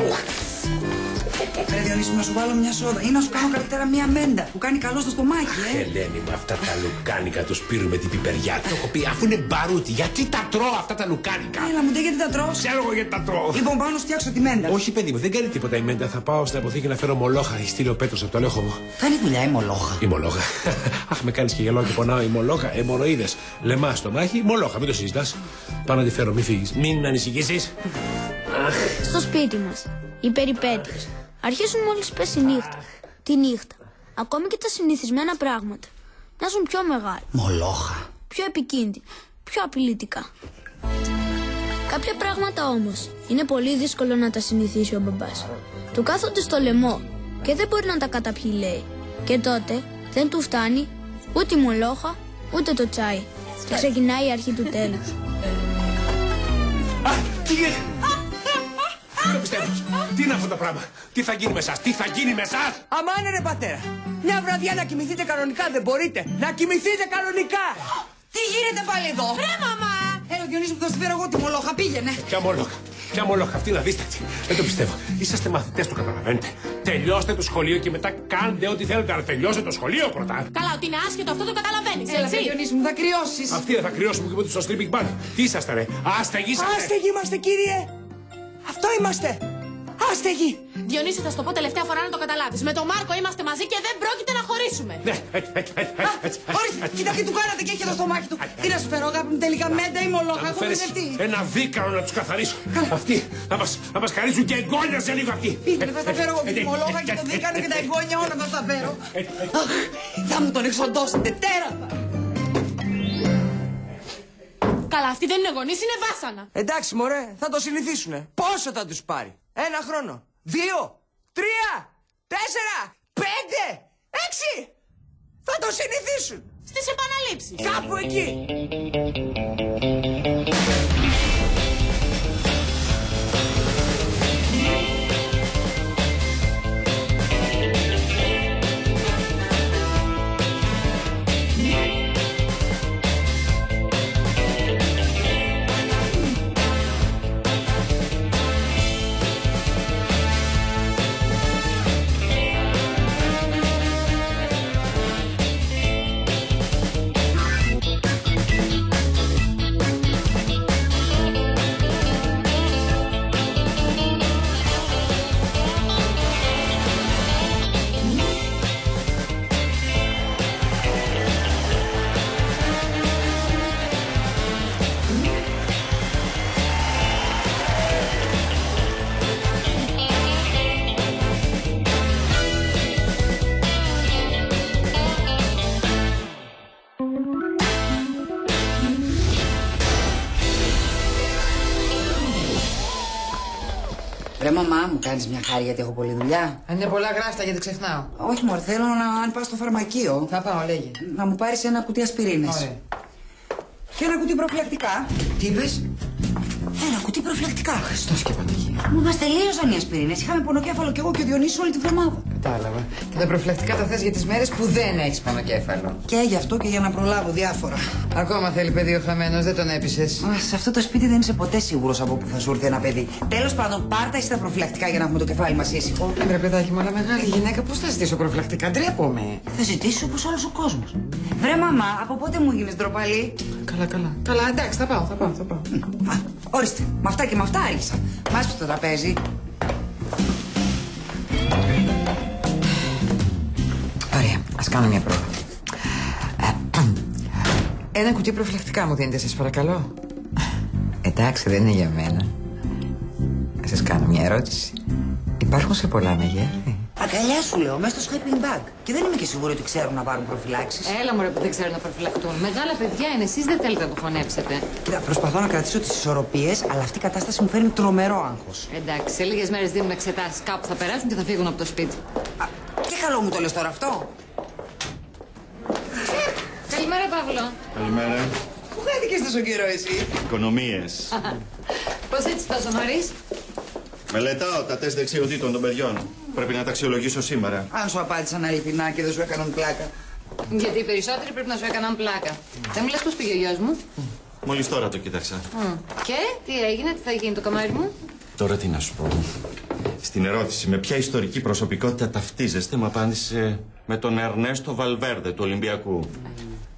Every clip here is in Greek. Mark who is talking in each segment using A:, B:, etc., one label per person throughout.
A: Αου.
B: Ρε Διονύση, να σου βάλω μια σόδα ή να σου κάνω καλύτερα μια μέντα που κάνει καλό στο στομάχι, ε.
A: Ελένη, με αυτά τα λουκάνικα τους σπύρου με την πιπεριά. Το έχω πει, αφού είναι μπαρούτι, γιατί τα τρώω αυτά τα λουκάνικα;
B: Έλα μου, ντε γιατί τα τρώω.
A: Ξέρω εγώ γιατί τα τρώω.
B: Λοιπόν, πάω να σου φτιάξω τη μέντα.
A: Όχι, παιδί μου, δεν κάνει τίποτα η μέντα. Θα πάω στην αποθήκη να φέρω μολόχα. Στείλει ο Πέτρος από το αλέχο μου.
B: Κάνει δουλειά η μολόχα.
A: Η μολόχα. Αχ, με κάνεις και γελάω και πονάω. Η μολόχα, αιμορροίδε. Λεμά στο μάχη, μολόχα, μην το συζητάς. Πάω να τη φέρω, μην φύγεις. Μην ανησυχήσεις.
C: Στο σπίτι μας. Οι περιπέτειες αρχίζουν μόλις πέσει η νύχτα. Τη νύχτα. Ακόμη και τα συνηθισμένα πράγματα. Μοιάζουν πιο μεγάλα.
B: Μολόχα.
C: Πιο επικίνδυνα. Πιο απειλητικά. Κάποια πράγματα όμως είναι πολύ δύσκολο να τα συνηθίσει ο μπαμπάς. Του κάθονται στο λαιμό και δεν μπορεί να τα καταπιεί, λέει. Και τότε δεν του φτάνει ούτε η μολόχα ούτε το τσάι. Και ξεκινάει η αρχή του τέλους.
A: Α, τι γίνεται; Δεν το πιστεύω. Τι είναι αυτό το πράγμα; Τι θα γίνει με εσά, τι θα γίνει με εσά.
D: Αμάνε ρε πατέρα. Μια βραδιά να κοιμηθείτε κανονικά δεν μπορείτε. Να κοιμηθείτε κανονικά.
B: Τι γίνεται πάλι εδώ; Ρε μαμά. Έλα Διονύσης που θα σου φέρω εγώ τη μολόχα, πήγαινε.
A: Ποια μολόχα; Ποια μολόχα. Αυτή να δείστε. Δεν το πιστεύω. Είσαστε μαθητές, το καταλαβαίνετε. Τελειώστε το σχολείο και μετά κάντε ό,τι θέλετε. Αλλά τελειώστε το σχολείο πρώτα.
E: Καλά, ότι είναι άσχετο αυτό το καταλαβαίνεις.
B: Έλα ρε Διονύση μου, θα κρυώσεις.
A: Αυτή δεν θα κρυώσουμε και ούτε στο sleeping bag. Τι είσαστε, ρε; Άστεγοι είσαστε.
D: Άστεγοι είμαστε κύριε. Αυτό είμαστε. Άστεγοι.
E: Διονύση, θα σου το πω τελευταία φορά να το καταλάβεις. Με τον Μάρκο είμαστε μαζί και δεν πρόκειται να χωρίσουμε.
A: Ναι, έτσι, έτσι, έτσι, έτσι.
B: Ορίστε, κοίτα τι του κάνατε και έχει εδώ στο μάχη του. Τι να σου φέρω, αγάπη μου, τελικά μέντα ή μολόχα.
A: Θα μου
B: Έχω
A: φέρεις
B: μπερδευτεί.
A: ένα δίκαρο να τους καθαρίσω. Αυτοί να μας να μας χαρίσουν και εγγόνια σε λίγο αυτοί.
B: Πήγαινε, θα τα φέρω εγώ και τη μολόχα και το δίκανο και τα εγγόνια όλα θα τα φέρω. Αχ, Θα μου τον εξοντώσετε, τέρατα.
E: Καλά, αυτοί δεν είναι γονείς, είναι βάσανα.
D: Εντάξει μωρέ, θα το συνηθίσουνε. Πόσο θα τους πάρει; Ένα χρόνο. Δύο. Τρία. Τέσσερα. Πέντε. Έξι. Θα το συνηθίσουν.
E: Στις επαναλήψεις.
D: Κάπου εκεί.
B: Ρε μαμά, μου κάνεις μια χάρη γιατί έχω πολλή δουλειά.
F: Αν είναι πολλά γράφτα γιατί ξεχνάω.
B: Όχι μωρέ, θέλω να αν πας στο φαρμακείο
F: Θα πάω, λέγε.
B: να μου πάρεις ένα κουτί ασπιρίνες.
F: Ωραία.
B: Και ένα κουτί προφυλακτικά.
F: Τι είπες;
B: Ένα κουτί προφυλακτικά.
F: Χριστός και Παναγία.
B: Μου μας τελείωσαν οι ασπιρίνες. Είχαμε πονοκέφαλο κι εγώ και ο Διονύσης όλη τη βδομάδα.
F: Κατάλαβα. Και τα προφυλακτικά τα θες για τις μέρες που δεν έχεις πονοκέφαλο.
B: Και γι' αυτό και για να προλάβω διάφορα.
F: Ακόμα θέλει παιδί ο χαμένος, δεν τον έπεισες.
B: Α, σε αυτό το σπίτι δεν είσαι ποτέ σίγουρος από πού θα σου έρθει ένα παιδί. Τέλος πάντων, πάρτα εσύ τα προφυλακτικά για να έχουμε το κεφάλι μας ήσυχο.
F: Ρε παιδάκι μου, αλλά μεγάλη γυναίκα, πώς θα ζητήσω προφυλακτικά, ντρέπομαι.
B: Θα ζητήσει όπως όλος ο κόσμος. Βρε μαμά, από πότε μου γίνεις ντροπαλή;
F: Καλά, καλά. Καλά, εντάξει, θα πάω, θα πάω, θα πάω.
B: Α, ορίστε, με αυτά και με αυτά άρχισα. Μάσκε το τραπέζι.
F: Κάνω μια πρόβα. Ε, Ένα κουτί προφυλακτικά μου δίνετε, σας παρακαλώ. Εντάξει, δεν είναι για μένα. Να σας κάνω μια ερώτηση. Υπάρχουν σε πολλά μεγέθη.
B: Αγκαλιά σου λέω, μέσα στο sleeping bag. Και δεν είμαι και σίγουρη ότι ξέρουν να πάρουν προφυλάξεις.
G: Έλα μωρέ που δεν ξέρουν να προφυλακτούν. Μεγάλα παιδιά είναι, εσείς δεν θέλετε να το χωνέψετε.
B: Κοίτα, προσπαθώ να κρατήσω τις ισορροπίες, αλλά αυτή η κατάσταση μου φέρνει τρομερό άγχος.
G: Εντάξει, σε λίγες μέρες δίνουμε εξετάσεις. Κάπου θα περάσουν και θα φύγουν από το σπίτι.
B: Τι καλό μου το λες τώρα αυτό.
G: Καλημέρα Παύλο.
H: Καλημέρα.
B: Πού χάθηκες τόσο καιρό εσύ;
H: Οικονομίες.
G: Πώς έτσι τόσο νωρίς.
H: Μελετάω τα τεστ δεξιοτήτων των παιδιών. Πρέπει να τα αξιολογήσω σήμερα.
B: Αν σου απάντησαν αληθινά και δεν σου έκαναν πλάκα.
G: Γιατί οι περισσότεροι πρέπει να σου έκαναν πλάκα. Δεν μου λες πώς πήγε ο γιος μου;
H: Μόλις τώρα το κοίταξα.
G: Μμ. Και τι έγινε, τι θα γίνει το καμάρι μου;
H: Τώρα τι να σου πω. Στην ερώτηση με ποια ιστορική προσωπικότητα ταυτίζεστε μου απάντησε με τον Ερνέστο Βαλβέρδε του Ολυμπιακού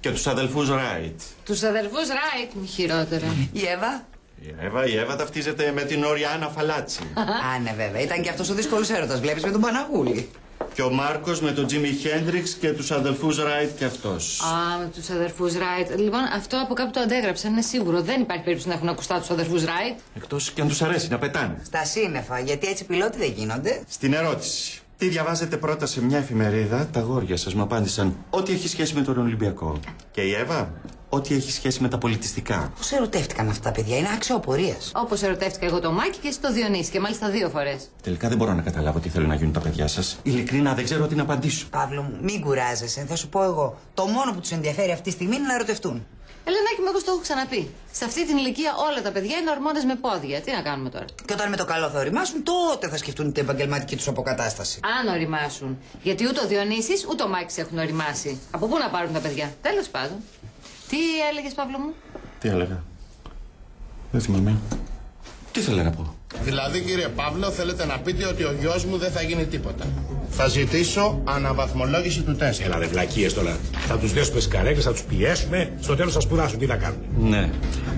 H: και τους αδελφούς Ράιτ.
G: Τους αδερφούς Ράιτ, μη χειρότερα.
B: Η Εύα;
H: Η Εύα, η Εύα ταυτίζεται με την Οριάννα Φαλάτσι.
B: Α, ναι, βέβαια. Ήταν και αυτός ο δύσκολος έρωτας. Βλέπεις με τον Παναγούλη.
H: και ο Μάρκος με τον Τζίμι Χέντριξ και τους αδελφούς Ράιτ και αυτός.
G: Α, με τους αδερφούς Ράιτ. Λοιπόν, αυτό από κάπου το αντέγραψα, είναι σίγουρο. Δεν υπάρχει περίπτωση να έχουν ακουστά τους αδερφούς Ράιτ.
H: Εκτός και αν τους αρέσει να πετάνε.
B: Στα σύννεφα, γιατί έτσι πιλότοι δεν γίνονται.
H: Στην ερώτηση. Τι διαβάζετε πρώτα σε μια εφημερίδα, τα αγόρια σας μου απάντησαν ό,τι έχει σχέση με τον Ολυμπιακό. Και η Εύα, ό,τι έχει σχέση με τα πολιτιστικά.
B: Πώς ερωτεύτηκαν αυτά τα παιδιά, είναι άξιο απορίας.
G: Όπως ερωτεύτηκα εγώ το Μάκη και εσύ το Διονύση και μάλιστα δύο φορές.
H: Τελικά δεν μπορώ να καταλάβω τι θέλουν να γίνουν τα παιδιά σας. Ειλικρινά δεν ξέρω τι να απαντήσω.
B: Παύλο μου, μην κουράζεσαι. Θα σου πω εγώ. Το μόνο που τους ενδιαφέρει αυτή τη στιγμή είναι να ερωτευτούν.
G: Ελενάκη μου, εγώ στο έχω ξαναπεί. Σε αυτή την ηλικία όλα τα παιδιά είναι ορμόνες με πόδια. Τι να κάνουμε τώρα;
B: Και όταν με το καλό θα οριμάσουν, τότε θα σκεφτούν την επαγγελματική τους αποκατάσταση.
G: Αν οριμάσουν. Γιατί ούτε ο Διονύσης ούτε ο Μάκης έχουν οριμάσει. Από πού να πάρουν τα παιδιά; Τέλος πάντων. Τι έλεγες Παύλο μου;
H: Τι έλεγα; Δεν θυμάμαι. Τι θέλω να πω;
I: Δηλαδή, κύριε Παύλο, θέλετε να πείτε ότι ο γιος μου δεν θα γίνει τίποτα. Θα ζητήσω αναβαθμολόγηση του τεστ.
A: Έλα ρε βλακίες τώρα. Θα τους δέσουμε στις καρέκλες, θα τους πιέσουμε. Στο τέλος θα σπουδάσουν. Τι θα κάνουν.
H: Ναι.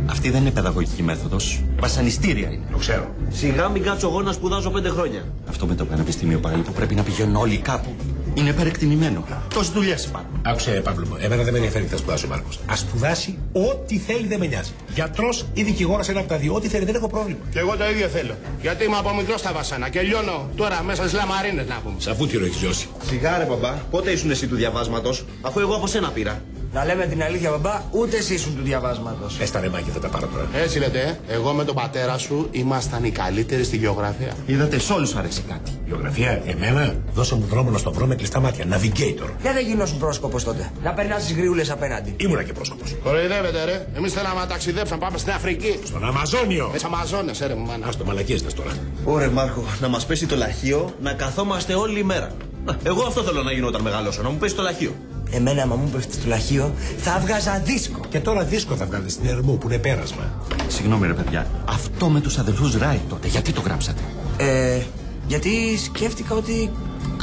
H: Αυτή δεν είναι παιδαγωγική μέθοδος. Βασανιστήρια είναι.
A: Το ξέρω.
J: Σιγά μην κάτσω εγώ να σπουδάζω πέντε χρόνια.
H: Αυτό με το πανεπιστήμιο πάλι που πρέπει να πηγαίνουν όλοι κάπου. Είναι υπερεκτιμημένο. Τόσε δουλειές υπάρχουν.
A: Άκουσε, Παύλο μου, εμένα δεν με ενδιαφέρει τι θα σπουδάσει ο Μάρκος. Α σπουδάσει ό,τι θέλει, δεν με νοιάζει. Γιατρός ή δικηγόρο, ένα από τα δύο. Ό,τι θέλει, δεν έχω πρόβλημα.
I: Και εγώ το ίδιο θέλω. Γιατί είμαι από μικρός στα βασάνα και λιώνω τώρα μέσα στις λαμαρίνες να πούμε.
A: Σαφούτηρο έχεις ζώσει.
J: Σιγά ρε μπαμπά, πότε ήσουν εσύ του διαβάσματος, αφού εγώ από σένα πήρα.
D: Να λέμε την αλήθεια, μπαμπά, ούτε εσύ ήσουν του διαβάσματος.
A: Έστα ρε μάκι, θα τα πάρω τώρα.
I: Έτσι λέτε, ε. εγώ με τον πατέρα σου ήμασταν οι καλύτεροι στη γεωγραφία.
H: Είδατε, σε όλους αρέσει κάτι.
A: Γεωγραφία, εμένα, δώσε μου δρόμο να στο βρω με κλειστά μάτια. Navigator.
D: Για δεν γινώσουν πρόσκοπος τότε. Να περνάς τις γριούλες απέναντι.
A: Ήμουνα και πρόσωπο.
I: Κοροϊδεύετε, ρε. Εμείς θέλαμε να ταξιδέψουμε, πάμε στην Αφρική.
A: Στον Αμαζόνιο.
I: Με Αμαζόνε, ρε μου, μάνα.
A: Α το μαλακίζετε τώρα.
J: Ωρε Μάρκο, να μας πέσει το λαχείο, να καθόμαστε όλη η μέρα. Να, Εγώ αυτό θέλω να γίνω όταν μεγαλώσω, να μου πέσει το λαχείο.
D: Εμένα, άμα μου πέφτει το λαχείο, θα βγάζα δίσκο.
A: Και τώρα δίσκο θα βγάλετε στην Ερμού που είναι πέρασμα.
H: Συγγνώμη, ρε παιδιά. Αυτό με τους αδελφούς Ράιτ τότε, γιατί το γράψατε;
D: Ε, γιατί σκέφτηκα ότι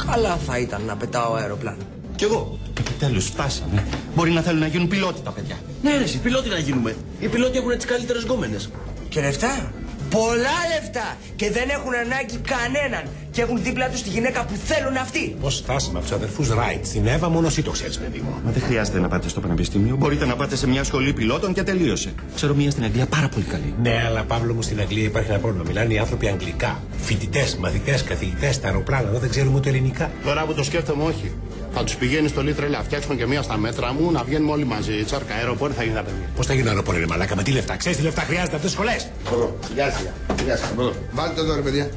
D: καλά θα ήταν να πετάω αεροπλάνο.
J: Κι εγώ.
H: Επιτέλους, φτάσαμε. Μπορεί να θέλουν να γίνουν πιλότοι τα παιδιά.
J: Ναι, ρε, εσύ, πιλότοι να γίνουμε. Οι πιλότοι έχουν τις καλύτερες γκόμενες.
D: Και λεφτά. Πολλά λεφτά. Και δεν έχουν ανάγκη κανέναν. Και έχουν δίπλα τους τη γυναίκα που θέλουν αυτοί.
A: Πώς φτάσαμε από τους αδερφούς Ράιτ στην Εύα, μόνο εσύ το ξέρεις, παιδί μου.
H: Μα δεν χρειάζεται να πάτε στο πανεπιστήμιο. Μπορείτε να πάτε σε μια σχολή πιλότων και τελείωσε. Ξέρω μια στην Αγγλία πάρα πολύ καλή.
A: Ναι, αλλά Παύλο μου στην Αγγλία υπάρχει ένα πρόβλημα. Μιλάνε οι άνθρωποι αγγλικά. Φοιτητές, μαθητές, καθηγητές, τα αεροπλάνα. Εδώ δεν ξέρουμε ούτε ελληνικά.
I: Τώρα που το σκέφτομαι, όχι. Θα τους πηγαίνει στο Λίτρελ, να φτιάξουμε και μία στα μέτρα μου, να βγαίνουμε όλοι μαζί. Τσάρκα, αεροπόρη θα γίνει τα παιδιά.
A: Πώς θα γίνει αεροπορία, ρε μαλάκα, με τι λεφτά. Ξέρεις τι λεφτά χρειάζεται αυτές τι σχολές.
I: Εδώ, σιγά σιγά. Σιγά σιγά. Εδώ. Βάλτε το εδώ, ρε παιδιά.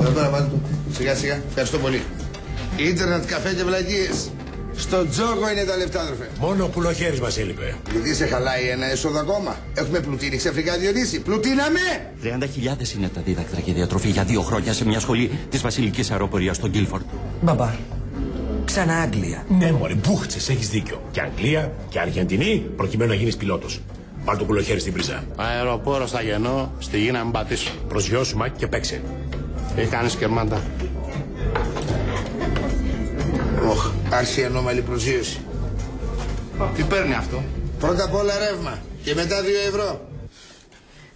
I: Εδώ πέρα, βάλτε το. Σιγά σιγά. Ευχαριστώ πολύ. Ίντερνετ, καφέ και βλακίες. Στο τζόγο είναι τα λεφτά, αδερφέ.
A: Μόνο ο πουλοχέρι μα έλειπε.
I: Γιατί σε χαλάει ένα έσοδο ακόμα. Έχουμε πλουτίνη ξαφνικά διονύσει. Πλουτίναμε!
H: 30.000 είναι τα δίδακτρα και διατροφή για δύο χρόνια σε μια σχολή της Βασιλικής Αεροπορίας στο Γκίλφορντ.
D: Μπαμπά. Ξανά Αγγλία.
A: Ναι, μωρέ, μπούχτσες, έχεις δίκιο. Και Αγγλία και Αργεντινή, προκειμένου να γίνεις πιλότος. Βάλ το πουλοχέρι στην πρίζα.
I: Αεροπόρο στα γεννώ, στη γη να μην πατήσω.
A: Προσγειώσου, Μάκη, και παίξε.
I: Τι κάνει κερμάντα. Οχ, άρχισε η ανώμαλη προσγείωση. Τι παίρνει αυτό; Πρώτα απ' όλα ρεύμα και μετά δύο ευρώ.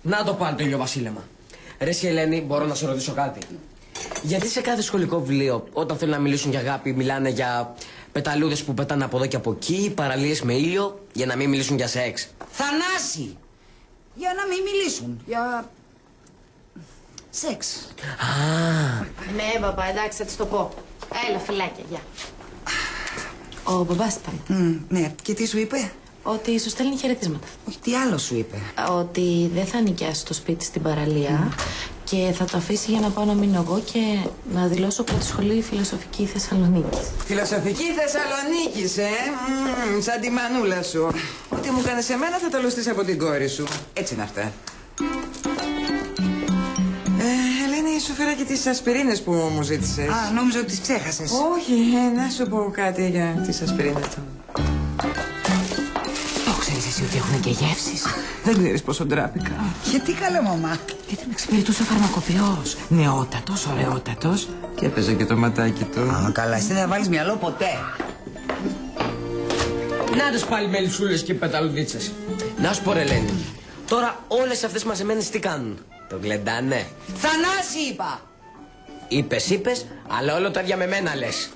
K: Να το πάλι το ηλιοβασίλεμα. Ρε εσύ, Ελένη, μπορώ να σε ρωτήσω κάτι. Γιατί σε κάθε σχολικό βιβλίο, όταν θέλουν να μιλήσουν για αγάπη, μιλάνε για πεταλούδες που πετάνε από εδώ και από εκεί, παραλίες με ήλιο, για να μην μιλήσουν για σεξ.
B: Θανάση! Για να μην μιλήσουν. Για. σεξ.
E: Ναι, μπαμπά, εντάξει, θα της το πω. Έλα, φυλάκια, γεια. Ο μπαμπάς ήταν.
B: Μμ, ναι, και τι σου είπε;
E: Ότι σου στέλνει χαιρετίσματα.
B: Όχι, τι άλλο σου είπε;
E: Ότι δεν θα νοικιάσει το σπίτι στην παραλία και θα το αφήσει για να πάω να μείνω εγώ και να δηλώσω πρώτη σχολή φιλοσοφική Θεσσαλονίκη.
D: Φιλοσοφική Θεσσαλονίκη, ε; Μμμ, σαν τη μανούλα σου. Ό,τι μου κάνεις εμένα θα το λουστείς από την κόρη σου. Έτσι είναι αυτά. Ε, Ελένη, σου φέρα και τις ασπιρίνες που μου ζήτησες.
B: Α, νόμιζα ότι τις ξέχασες.
D: Όχι, ε, να σου πω κάτι για τις ασπιρίνες του.
E: Το ξέρει εσύ ότι έχουν και γεύσεις;
D: Δεν ξέρεις πόσο ντράπηκα.
B: Γιατί καλά, μαμά;
F: Γιατί με εξυπηρετούσε ο φαρμακοποιός; Νεότατος, ωραιότατος. Και έπαιζε και το ματάκι του.
B: Α, καλά, εσύ δεν θα βάλεις μυαλό ποτέ.
K: Να τους πάλι μελισσούλες και πεταλουδίτσες. Να σου πω ρε Ελένη, τώρα όλες αυτές μαζεμένες τι κάνουν; Το γλεντάνε.
B: Θανάση είπα!
K: Είπες, είπες, αλλά όλο τα ίδια με μένα λες.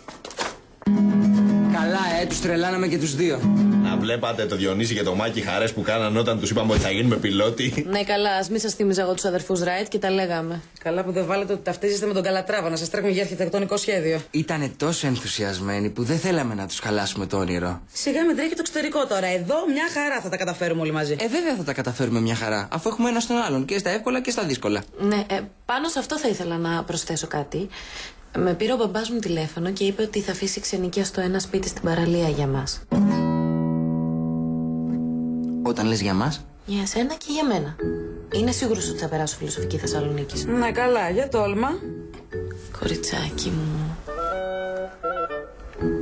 K: Καλά, ε, τους τρελάναμε και τους δύο.
J: Να βλέπατε το Διονύση και το Μάκη χαρές που κάναν όταν τους είπαμε ότι θα γίνουμε πιλότοι.
E: Ναι, καλά, ας μην σας θύμιζα εγώ τους αδερφούς Ράιτ και τα λέγαμε.
B: Καλά που δεν βάλετε ότι ταυτίζεστε με τον Καλατράβα να σας τρέχουν για αρχιτεκτονικό σχέδιο.
D: Ήτανε τόσο ενθουσιασμένοι που δεν θέλαμε να τους χαλάσουμε το όνειρο.
B: Σιγά με τρέχει το εξωτερικό τώρα. Εδώ μια χαρά θα τα καταφέρουμε όλοι μαζί.
D: Ε, βέβαια θα τα καταφέρουμε μια χαρά, αφού έχουμε ένα στον άλλον και στα εύκολα και στα δύσκολα.
E: Ναι, ε, πάνω σε αυτό θα ήθελα να προσθέσω κάτι. Με πήρε ο μπαμπάς μου τηλέφωνο και είπε ότι θα αφήσει ξενικία στο ένα σπίτι στην παραλία για μας.
D: Όταν λες για μας,
E: Για εσένα και για μένα. Είναι σίγουρος ότι θα περάσω φιλοσοφική Θεσσαλονίκη.
B: Ναι, καλά, για τόλμα.
E: Κοριτσάκι μου.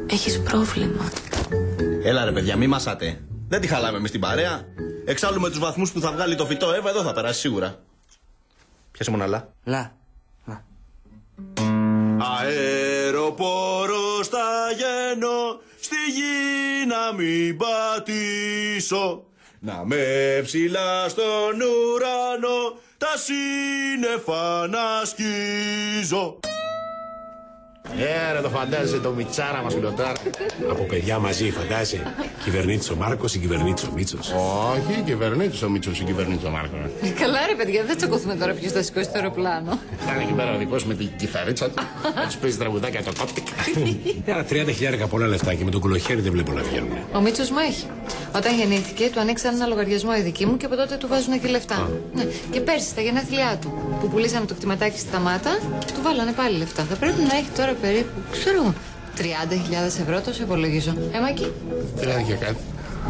E: Έχεις πρόβλημα.
J: Έλα ρε παιδιά, μη μασάτε. Δεν τη χαλάμε εμείς την παρέα. Εξάλλου με τους βαθμούς που θα βγάλει το φυτό Εύα εδώ θα περάσει σίγουρα. Πιάσε μόνο άλλα.
D: λα.
J: Αεροπόρος θα γίνω στη γη να μην πατήσω Να με ψηλά στον ουρανό τα σύννεφα να σκίζω
A: Ε, ρε το φαντάζεσαι το Μιτσάρα μας πιλωτάρα. Από παιδιά μαζί, φαντάζεσαι. Κυβερνήτης ο Μάρκος ή κυβερνήτης ο Μίτσος;
I: Όχι, κυβερνήτης ο Μίτσος ή κυβερνήτης ο Μάρκος.
G: Καλά ρε παιδιά, δεν τσακωθούμε τώρα ποιος θα σηκώσει το αεροπλάνο.
I: Ήταν εκεί πέρα ο δικός μου με την κιθαρίτσα του. Να τους παίζει τραγουδάκια στο κόκπιτ.
A: Ένα 30 χιλιάρικα πολλά λεφτά και με τον κουλοχέρι δεν βλέπω να βγαίνουν.
G: Ο Μίτσος μου έχει. Όταν γεννήθηκε, του ανοίξαν ένα λογαριασμό οι δικοί μου και από τότε του βάζουν και λεφτά. Ναι. Και πέρσι στα γενέθλιά του, που πουλήσαμε το κτηματάκι στη Σταμάτα, του βάλανε πάλι λεφτά. Θα πρέπει να έχει τώρα περίπου, ξέρω εγώ, 30.000 ευρώ, τόσο υπολογίζω. Ε, Μάκη.
I: Τρία και κάτι.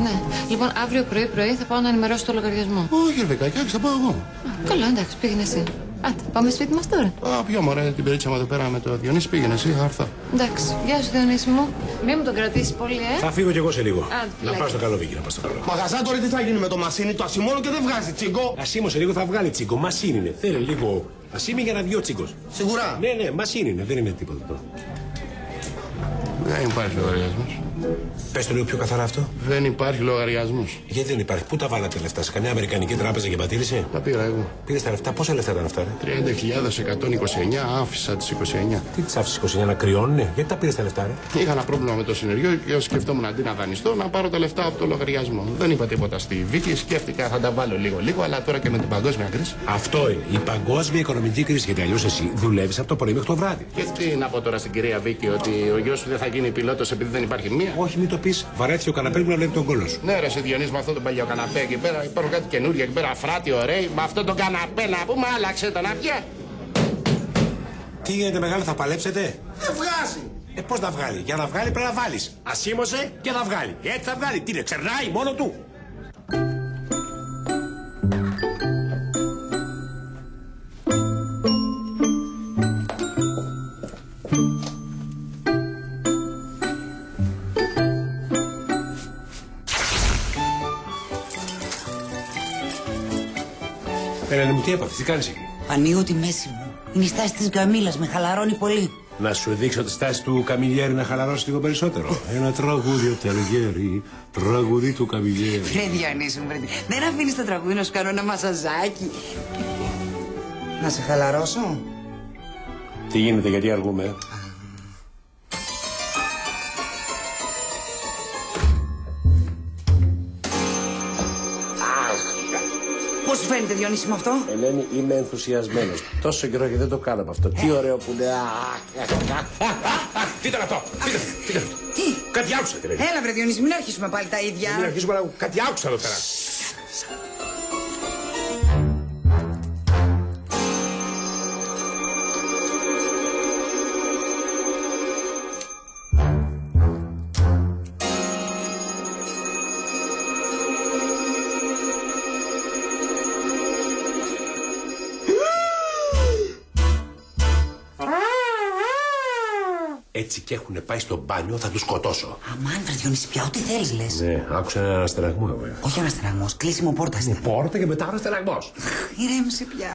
G: Ναι. Λοιπόν, αύριο πρωί-πρωί θα πάω να ενημερώσω το λογαριασμό.
I: Όχι, ρε Βεκάκη, θα πάω εγώ.
G: Α, Καλά, εντάξει, πήγαινε εσύ. Άντε, πάμε σπίτι μας τώρα.
I: Α, πιο μωρέ, την περίτσα μου εδώ πέρα με το Διονύση πήγαινε εσύ, θα έρθω.
G: Εντάξει, γεια σου Διονύση μου. Μην μου τον κρατήσεις πολύ, ε.
A: Θα φύγω κι εγώ σε λίγο.
G: Άντε,
A: να
G: λέτε.
A: πάω στο καλό, Βίκυ, να πάω στο καλό.
J: Μαγαζά τώρα τι θα γίνει με το μασίνι, το ασημώνω και δεν βγάζει τσίγκο
A: Ασίμωσε λίγο θα βγάλει τσίγκο. Μασίν είναι. Θέλει λίγο ασίμι για να βγει ο τσίγκος.
J: Σίγουρα
A: Ναι, ναι, μασίν είναι. Δεν είναι τίποτα τώρα.
I: Δεν υπάρχει λογαριασμός.
A: Πες το λίγο πιο καθαρά αυτό.
I: Δεν υπάρχει λογαριασμός.
A: Γιατί δεν υπάρχει; Πού τα βάλατε λεφτά, σε καμιά Αμερικανική τράπεζα και πατήρησε;
I: Τα πήρα εγώ.
A: Πήρε τα λεφτά, πόσα λεφτά ήταν αυτά, ρε;
I: 30.129, άφησα τις 29.
A: Τι τις άφησες 29 να κρυώνουνε, γιατί τα πήρες τα λεφτά, ρε;
I: Είχα ένα πρόβλημα με το συνεργείο και σκεφτόμουν αντί να δανειστώ να πάρω τα λεφτά από το λογαριασμό. Δεν είπα τίποτα στη Βίκη, σκέφτηκα θα τα βάλω λίγο-λίγο, αλλά τώρα και με την παγκόσμια κρίση.
A: Αυτό είναι. Η παγκόσμια οικονομική κρίση. Γιατί αλλιώς εσύ δουλεύεις από το πρωί μέχρι το βράδυ.
I: Και τι να πω τώρα στην κυρία Βίκη, ότι ο γιος σου δεν θα γίνει πιλότος επειδή δεν υπάρχει μία.
A: Όχι, μην το πεις. Βαρέθηκε ο καναπέ μου να βλέπει τον κόλο σου.
I: Ναι, ρε, σε Διονύση, με αυτό το παλιό καναπέ εκεί πέρα υπάρχουν κάτι καινούργια εκεί πέρα, αφράτη, ωραίοι. Με αυτό το καναπέ να πούμε, άλλαξε το να πια.
A: Τι γίνεται, μεγάλο, θα παλέψετε;
I: Δεν βγάζει.
A: Ε, πώς να βγάλει; Για να βγάλει πρέπει να βάλεις. Ασήμωσε και να βγάλει. Έτσι θα βγάλει. Τι είναι, ξερνάει μόνο του. Ελένη μου, τι έπαθες, τι κάνεις εκεί;
B: Ανοίγω τη μέση μου. Είναι η στάση της γκαμίλας, με χαλαρώνει πολύ.
A: Να σου δείξω τη στάση του Καμιλιέρη να χαλαρώσει λίγο περισσότερο. Ένα τραγούδι από Τελγέρη, τραγούδι του Καμιλιέρη.
B: Ρε Διονύση μου, βρε. Δεν αφήνεις το τραγούδι να σου κάνω ένα μασαζάκι. Να σε χαλαρώσω.
A: Τι γίνεται, γιατί αργούμε.
B: Σου φαίνεται Διονύση μου αυτό;
A: Ελένη, είμαι ενθουσιασμένος. Τόσο καιρό και δεν το κάναμε αυτό. Τι ωραίο που είναι. Τι ήταν αυτό, τι ήταν, τι ήταν αυτό;
B: Τι;
A: Κάτι άκουσα, τι λέγεται.
B: Έλα βρε Διονύση, μην αρχίσουμε πάλι τα ίδια.
A: Μην αρχίσουμε να κάτι άκουσα εδώ πέρα. Έτσι και έχουν πάει στο μπάνιο, θα τους σκοτώσω.
B: Αμάν βρε Διονύση πια, ό,τι θέλεις λες.
A: Ναι, άκουσα ένα αστεραγμό, βέβαια.
B: Όχι ένα στεναγμός, κλείσιμο πόρτα.
A: Πόρτα και μετά ένα αστεραγμό.
B: Ηρέμησε πια.